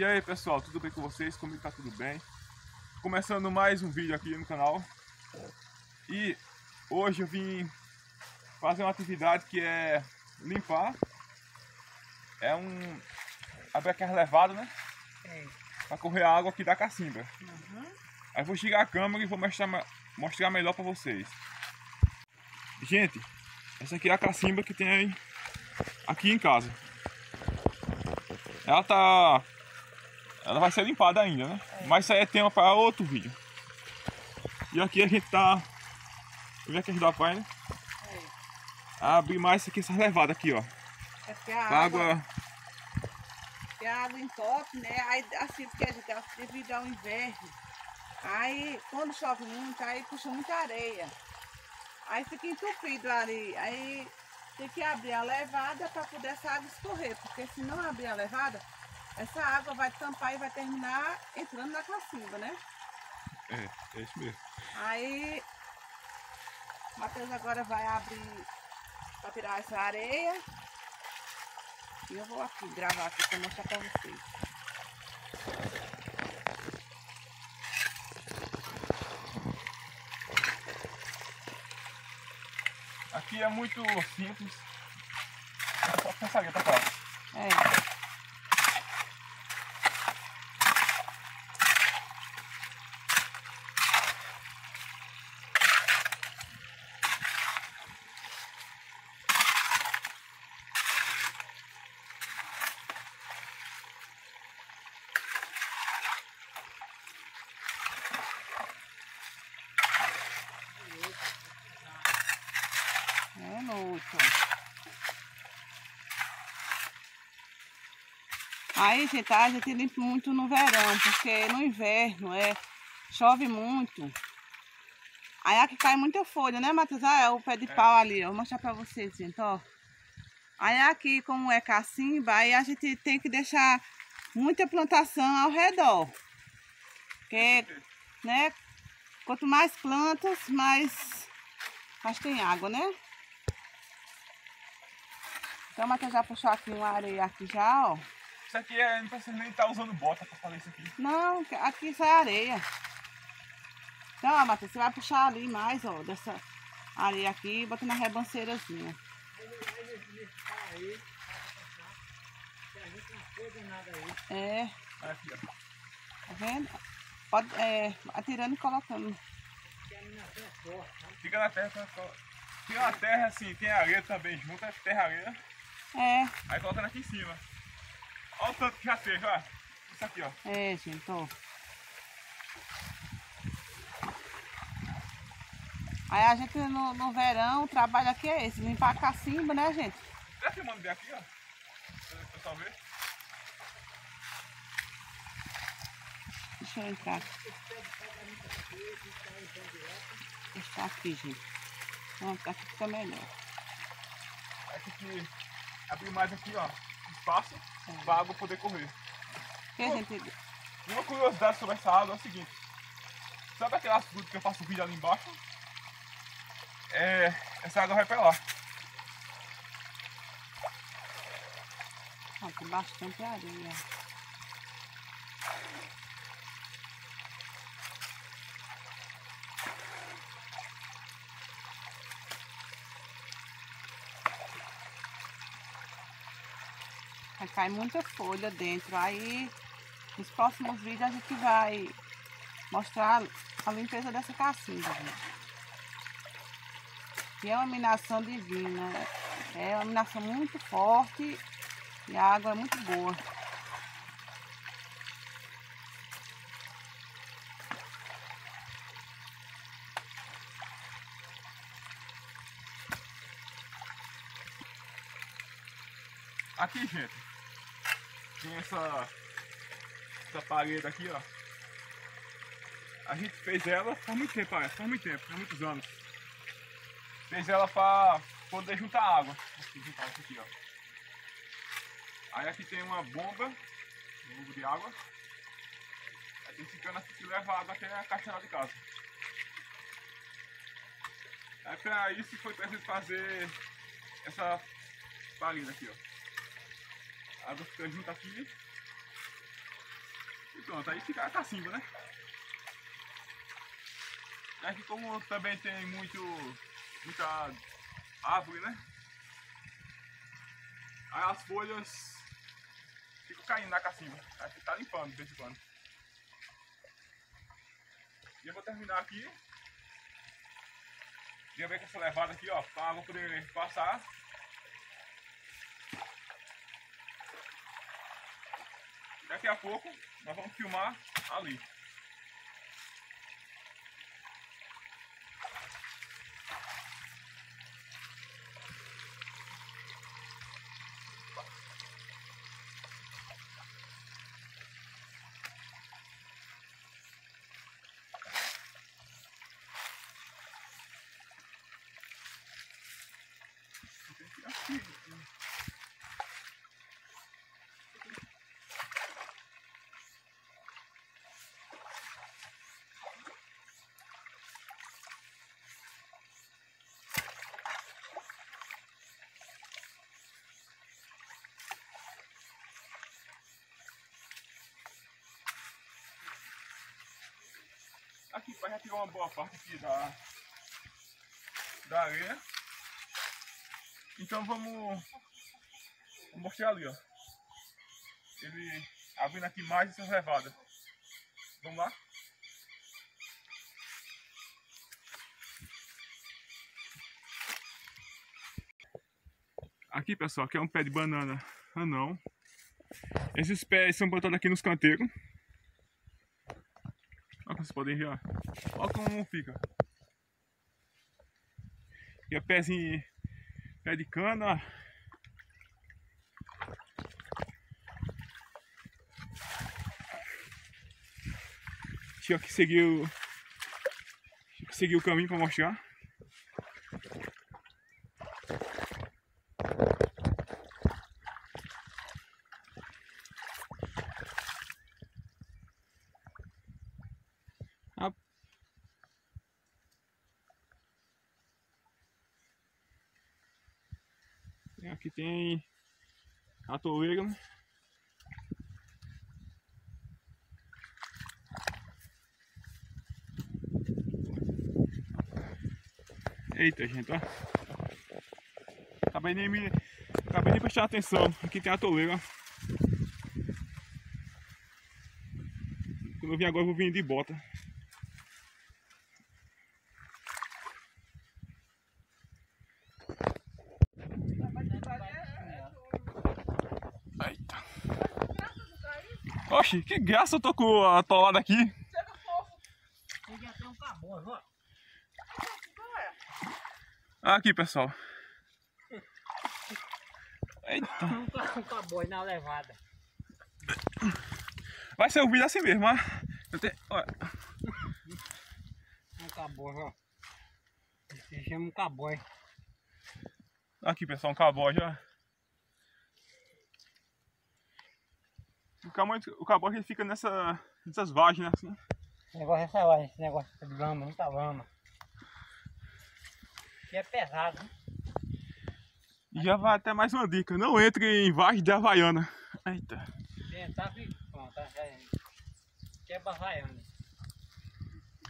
E aí pessoal, tudo bem com vocês? Comigo tá tudo bem? Começando mais um vídeo aqui no canal E hoje eu vim fazer uma atividade que é limpar É um... abrir aquela levada, né? É. Pra correr a água aqui da cacimba Uhum. Aí vou chegar a câmera e vou mostrar, mostrar melhor pra vocês Gente, essa aqui é a cacimba que tem aqui em casa ela tá ela vai ser limpada ainda, né? Mas isso aí é tema para outro vídeo. E aqui a gente tá. Vem aqui ajudar o pai, né? É. A abrir mais aqui, essas levadas aqui, ó. É porque a água, água. porque a água entope, né? Aí assim, porque a gente devido ao inverno. Aí quando chove muito, aí puxa muita areia. Aí fica entupido ali. Aí tem que abrir a levada para poder essa água escorrer. Porque se não abrir a levada, essa água vai tampar e vai terminar entrando na cacimba, né? É, é isso mesmo. Aí, Matheus agora vai abrir para tirar essa areia. E eu vou aqui gravar aqui para mostrar para vocês. Aqui é muito simples. É só pensar aqui, tá. É noite, ó. Aí, gente, a gente limpa muito no verão, porque no inverno é, chove muito. Aí aqui cai muita folha, né, Matheus? Ah, é o pé de pau ali, ó. Vou mostrar pra vocês, gente, ó. Aí aqui, como é cacimba, aí a gente tem que deixar muita plantação ao redor. Porque, né, quanto mais plantas, mais, mais tem água, né? Então, Matheus já puxou aqui uma areia aqui já, ó. Isso aqui é. Não precisa nem estar usando bota pra fazer isso aqui. Não, aqui só é areia. Então, ó, Matheus, você vai puxar ali mais, ó, dessa areia aqui e bota na rebanceirazinha. É, Aqui, ó. tá vendo? Pode, é, atirando e colocando. Fica na terra. tá- tá- Fica na terra assim, tem areia também junto, é terra areia. É, Aí colocando aqui em cima. Olha o tanto que já teve, ó. Isso aqui, ó. é, gente, ó. Aí a gente no, no verão, o trabalho aqui é esse, limpar a cacimba, né, gente? Tá filmando bem aqui, ó. Pra o pessoal ver. Deixa eu entrar. Está aqui, gente. Pronto, aqui fica melhor. Aí tem que abrir mais aqui, ó. Espaço água poder correr. E uma curiosidade sobre essa água é o seguinte. Sabe aquelas frutas que eu faço vídeo ali embaixo? É, essa água vai pra lá. Ó, tem bastante areia. Cair muita folha dentro. Aí, nos próximos vídeos, a gente vai mostrar a limpeza dessa cacimba, gente. E é uma iluminação divina. É uma iluminação muito forte e a água é muito boa. Aqui, gente, tem essa, essa parede aqui, ó. A gente fez ela faz muito tempo, faz muito tempo, faz muitos anos. Fez ela pra poder juntar água. Aqui, juntar isso aqui, ó. Aí aqui tem uma bomba, bomba de água. Aí tem esse cano aqui que leva água até a caixa lá de casa. Aí pra isso foi preciso fazer essa parede aqui, ó. A água fica junto aqui. pronto, aí fica a cacimba, né? Aqui como também tem muito, muita árvore, né? Aí as folhas ficam caindo na cacimba. Aí fica limpando de vez em quando. E eu vou terminar aqui. Já ver com essa levada aqui, ó, pra água poder passar. Daqui a pouco nós vamos filmar ali. Aqui para retirar uma boa parte aqui da, da areia. Então vamos, vou mostrar ali, ó. Ele abrindo aqui mais essa levada. Vamos lá? Aqui, pessoal, aqui é um pé de banana anão. Esses pés são plantados aqui nos canteiros. Vocês podem ver, ó. Olha como fica. E é pezinho, pé de cana. Tinha que seguir o, tinha que seguir o caminho para mostrar. Ah, Aqui tem atoleira, né? Eita, gente, ó. Acabei nem me. Acabei de prestar atenção. Aqui tem atoleira. ó. Quando eu vim agora, eu vou vir de bota. Oxi, que graça eu tô com a atolada aqui. Um ó. Aqui, pessoal. Eita. Um um na levada. Vai ser o vídeo assim mesmo, ó. Eu tenho... Olha. Um ó. Se chama um caboço. Aqui, pessoal, um cabó já. O cabó, o cabó ele fica nessa, nessas vagens, assim. Esse negócio é essa esse negócio de lama, muita lama. E é pesado, né? E já vai até mais uma dica. Não entre em vagem de Havaiana. Eita. Tentar. Pronto, tá, já é. Quebra vaiana.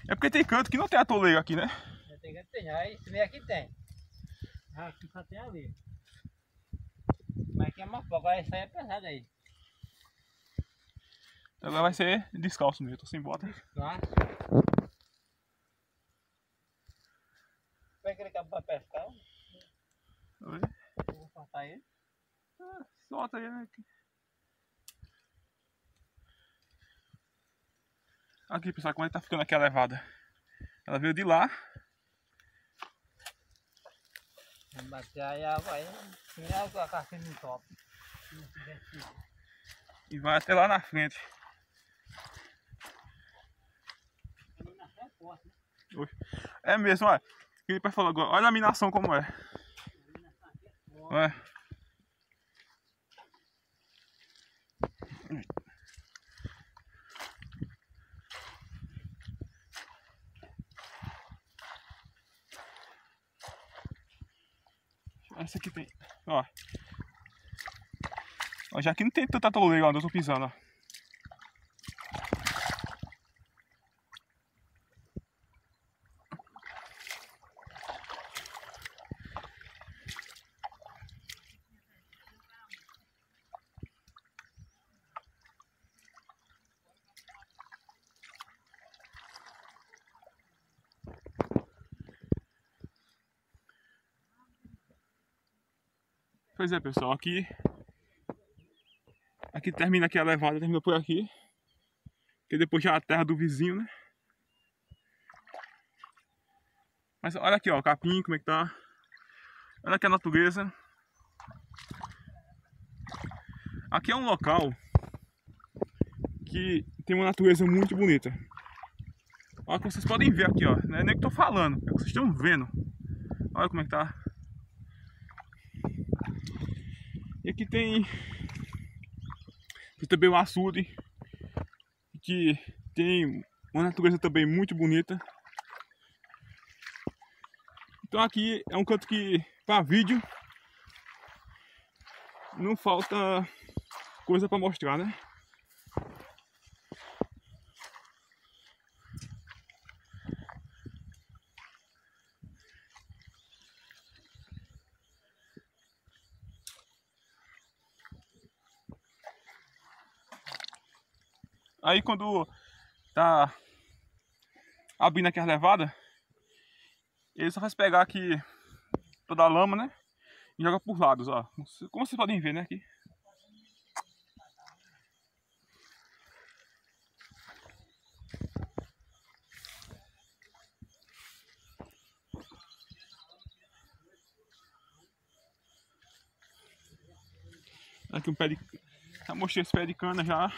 É porque tem canto que não tem atoleiro aqui, né? Já tem que ter. Aí, esse meio aqui tem. Ah, aqui só tem ali. Mas aqui é mais pouco. Agora isso aí é pesado aí. Agora vai ser descalço mesmo, tô sem bota. Nossa. Vai querer cabo pra pescar? Oi? Eu vou cortar ele. Solta aí, né? Aqui, pessoal, como é que tá ficando aqui a levada? Ela veio de lá. É E vai até lá na frente. É mesmo, olha. Ele vai falar agora. Olha a minação como é. Olha. Essa aqui tem. Ó, já aqui não tem tanta toleira onde eu tô pisando, ó. Pois é, pessoal, aqui aqui termina aqui a levada, termina por aqui. Que depois já é a terra do vizinho, né? Mas olha aqui, ó, o capim, como é que tá. Olha aqui a natureza. Aqui é um local que tem uma natureza muito bonita. Olha que vocês podem ver aqui, ó. Não é nem que tô falando, é que vocês estão vendo. Olha como é que tá. E aqui tem, tem também um açude que tem uma natureza também muito bonita. Então aqui é um canto que para vídeo não falta coisa para mostrar, né? Aí quando tá abrindo aqui as levadas, ele só faz pegar aqui toda a lama, né? E joga por lados, ó. Como vocês podem ver, né? Aqui. Aqui um pé de... Já mostrei esse pé de cana já.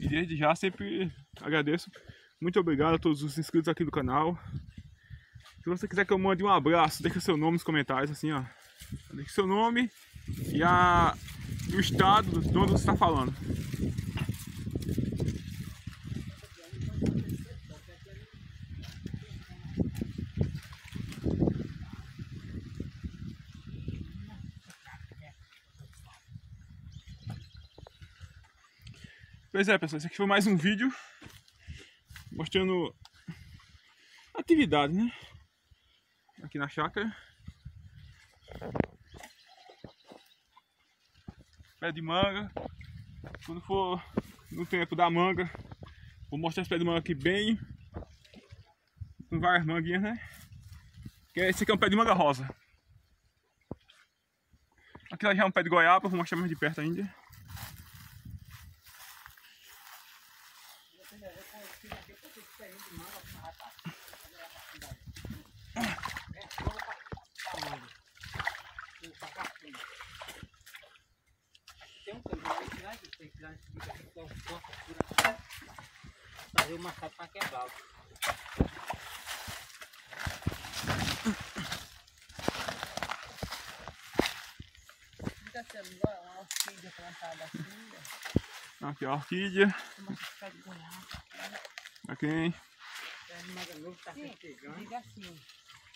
E desde já sempre agradeço. Muito obrigado a todos os inscritos aqui do canal. Se você quiser que eu mande um abraço, deixa seu nome nos comentários, assim, ó. Deixa seu nome e a, o estado de onde você está falando. Pois é, pessoal, esse aqui foi mais um vídeo mostrando atividade, né? Aqui na chácara. Pé de manga. Quando for no tempo da manga, vou mostrar esse pé de manga aqui bem com várias manguinhas, né? Que esse aqui é um pé de manga rosa. Aqui já é um pé de goiaba, vou mostrar mais de perto ainda. Tem um caminho aí que vai que tem que é um por aqui. Fazer o machado para quebrar. Fica sendo igual uma orquídea plantada assim. Aqui a orquídea. Uma. Aqui. É manga novo, tá pegando. diga assim.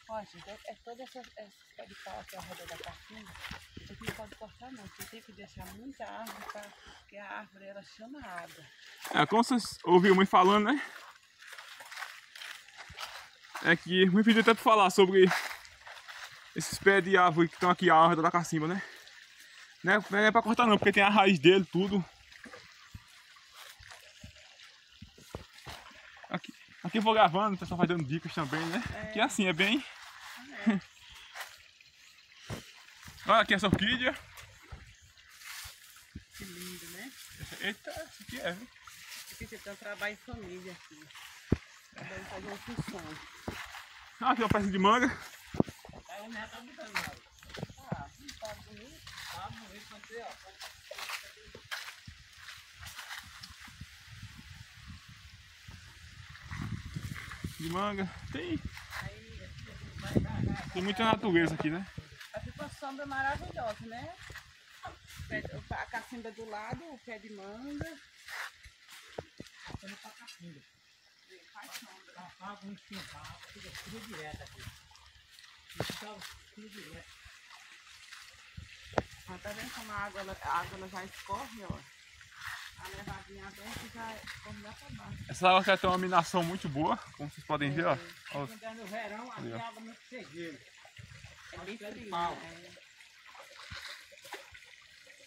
Ó, gente, é, é toda essa, essa pé de pau aqui ao redor da. Isso aqui não pode cortar não, porque tem que deixar muita árvore, pra, porque a árvore ela chama água. É, como vocês ouviram mãe falando, né? É que me pediu até pra falar sobre esses pés de árvore que estão aqui ao redor da cacimba, né? Não é, não é pra cortar não, porque tem a raiz dele, tudo. Aqui, aqui eu vou gravando, o pessoal vai dando dicas também, né? É. Que assim, é bem... Olha aqui essa orquídea. Que lindo, né? Eita, isso aqui é, viu? Aqui você tem um trabalho em família aqui. Trabalho fazer uma função. Ah, aqui uma peça de manga. Aí o neto tá mudando nada. Ah, não tá bonito. Tá bonito, quando você, ó. De manga. Tem, Aí, tem muita natureza aqui, né? aí fica uma sombra maravilhosa, né? A cacimba do lado, o pé de manga. Passando pra cacimba. Faz sombra. Pago, um esquentar, fica direto aqui. Tudo direto. Tá vendo como a água, a água ela já escorre, ó? Essa água aqui tem uma iluminação muito boa, como vocês podem ver, ó. Quando é no verão, aqui a água. É bem Pé de frio, pau. né?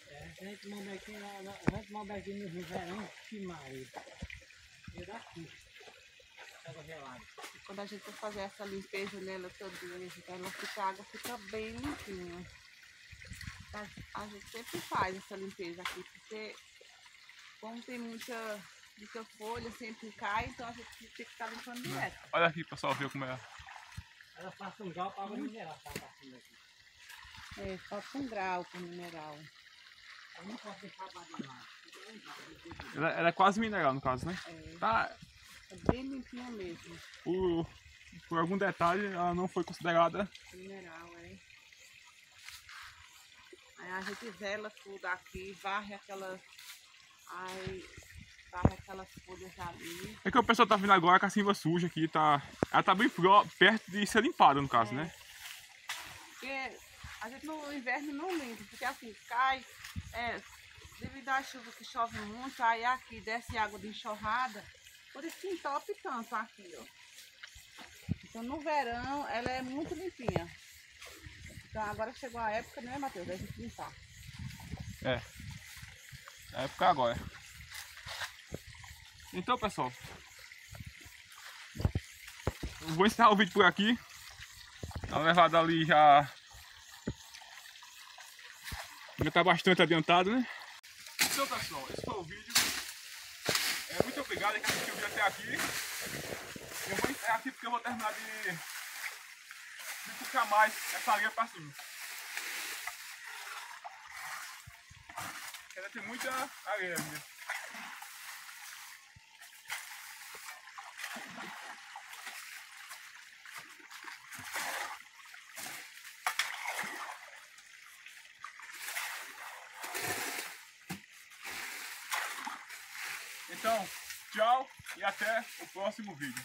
É, a gente manda aqui, a gente manda aqui no verão, que marido. E daqui. Água gelada. Quando a gente for fazer essa limpeza nela todinha, ela fica, a água fica bem limpinha. A, a gente sempre faz essa limpeza aqui, porque como tem muita, muita folha, sempre cai, então a gente tem que estar limpando direto. olha aqui, pessoal, ver como é. Ela passa um grau para água mineral, tá passando aqui. É, falta um grau com mineral. Eu não posso deixar. Ela, ela é quase mineral, no caso, né? É, Tá, é bem limpinha mesmo, por, por algum detalhe, ela não foi considerada. mineral, é. Aí a gente zela tudo aqui, varre aquelas. Aí varre aquelas folhas ali. É que o pessoal tá vindo agora com a cimba suja aqui, tá. Ela tá bem perto de ser limpada, no caso, É. né? Porque a gente no inverno não limpa, porque assim, cai, é, devido à chuva que chove muito, aí aqui desce água de enxurrada, por isso que entope tanto aqui, ó. Então no verão ela é muito limpinha. Então agora chegou a época, né, Matheus, da gente limpar. É. É época agora. Então, pessoal. Vou encerrar o vídeo por aqui. A levada ali já. Já tá bastante adiantado, né? Então, pessoal, esse foi o vídeo. É, muito obrigado que assistiu o vídeo até aqui. Eu vou encerrar aqui porque eu vou terminar de. de mais essa areia pra cima. Ainda tem muita areia ainda. Então, tchau e até o próximo vídeo.